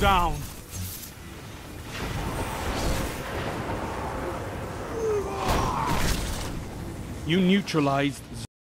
down. You neutralized